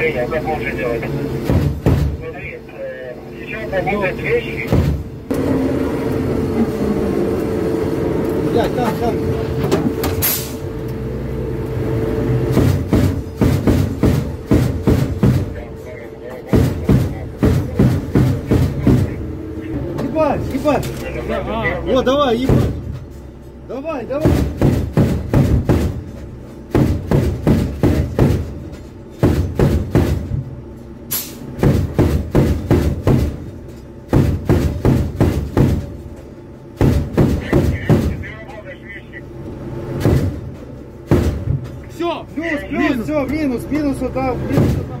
Принял, как лучше делать? Смотри, сейчас работают вещи. Блядь, там, там. Ебать, ебать. Вот, давай, ебать. Давай, давай. Все, Плюс, плюс, все, минус, минус вот там, минус вот там.